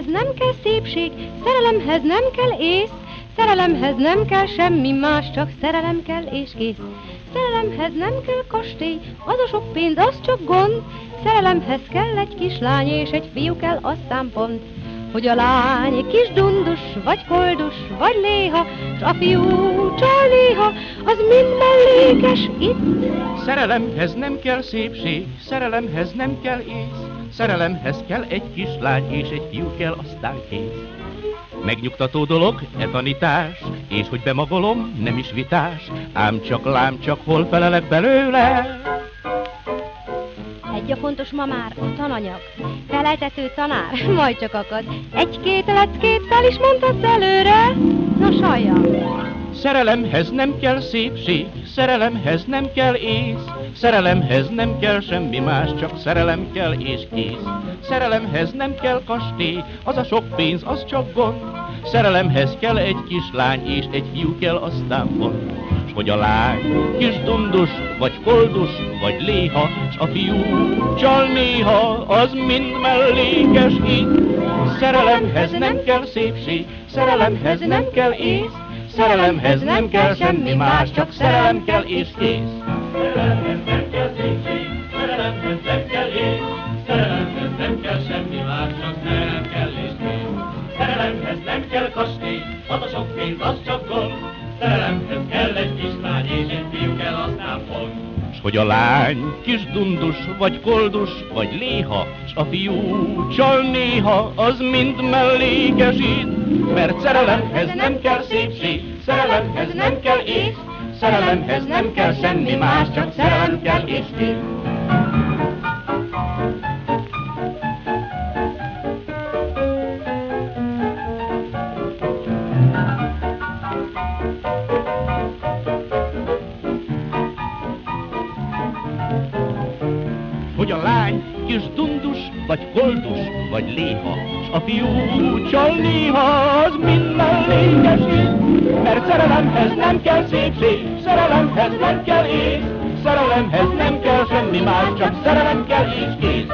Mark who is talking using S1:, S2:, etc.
S1: Szerelemhez nem kell szépség, szerelemhez nem kell ész, Szerelemhez nem kell semmi más, csak szerelem kell és kész. Szerelemhez nem kell kastély, az a sok pénz, az csak gond. Szerelemhez kell egy kislány és egy fiú kell, aztán pont. Hogy a lány kis dundus, vagy koldus, vagy léha, s a fiú csal néha, az mind mellékes itt.
S2: Szerelemhez nem kell szépség, szerelemhez nem kell ész, szerelemhez kell egy kislány és egy fiú kell, aztán kész. Megnyugtató dolog, e tanítás, és hogy bemagolom, nem is vitás, ám csak lám csak hol felelek belőle.
S1: Egy a fontos ma már a tananyag, feleltető tanár, majd csak akad. Egy-két leckét fel is mondhatsz előre, na sajjam.
S2: Szerelemhez nem kell szépség, szerelemhez nem kell ész, szerelemhez nem kell semmi más, csak szerelem kell és kész. Szerelemhez nem kell kastély, az a sok pénz, az csak gond. Szerelemhez kell egy kislány és egy fiú kell, aztán pont. S hogy a lány kis dundus, vagy koldus, vagy léha, s a fiú csal néha, az mind mellékes itt. Szerelemhez nem kell szépség, szerelemhez nem kell ész, Szerelemhez nem kell semmi más, csak szerelem kell és kész. Szerelemhez nem kell szépség, szerelemhez nem kell ész, szerelemhez nem kell semmi más, csak szerelem kell és kész. Szerelemhez nem kell kastély, az a sok pénz, az csak gond. Szerelemhez kell egy hogy a lány kis dundus, vagy koldus, vagy léha, s a fiú csal néha, az mind mellékesít, mert szerelemhez nem kell szépség, szerelemhez nem kell ész, szerelemhez nem kell semmi más, csak szerelem kell és kész. Hogy a lány kis dundus, vagy koldus, vagy léha, s a fiú csal néha, az mind mellékesít. Mert szerelemhez nem kell szépség, szerelemhez nem kell ész, szerelemhez nem kell semmi más, csak szerelem kell és kész.